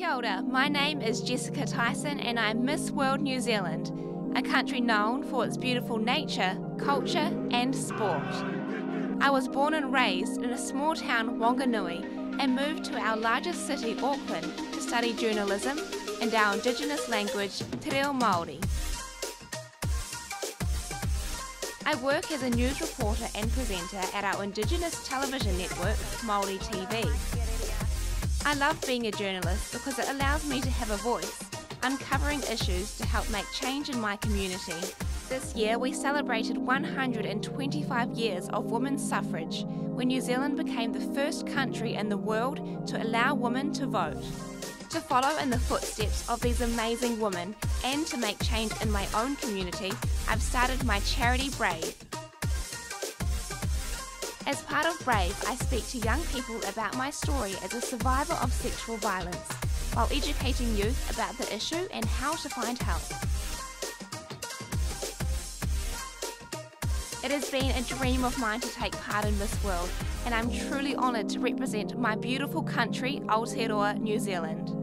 Kia ora, my name is Jessica Tyson and I'm Miss World New Zealand, a country known for its beautiful nature, culture and sport. I was born and raised in a small town Wanganui and moved to our largest city Auckland to study journalism and our indigenous language Te Reo Māori. I work as a news reporter and presenter at our Indigenous television network, Māori TV. I love being a journalist because it allows me to have a voice, uncovering issues to help make change in my community. This year we celebrated 125 years of women's suffrage when New Zealand became the first country in the world to allow women to vote. To follow in the footsteps of these amazing women and to make change in my own community, I've started my charity Brave. As part of Brave, I speak to young people about my story as a survivor of sexual violence, while educating youth about the issue and how to find help. It has been a dream of mine to take part in Miss World, and I'm truly honoured to represent my beautiful country, Aotearoa, New Zealand.